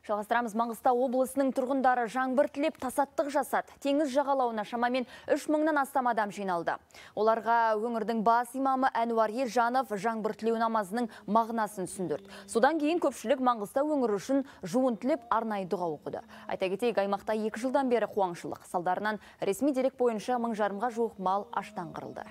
Жалғастырамыз Маңғыстау облысының тұрғындары жаңбыр тілеп тасаттық жасады. Теңіз жағалауына шамамен 3 мыңнан астам адам жиналды. Оларға өңірдің бас имамы Әнуар Ержанов жаңбыр тілеу намазының мағынасын түсіндірді. Содан кейін көпшілік Маңғыстау өңірі үшін жуын тілеп арнайы дұға оқыды. Айта кетейік, аймақта 2 жылдан бері қуаңшылық салдарынан ресми дерек бойынша мың жарымға жуық мал аштан қырылды.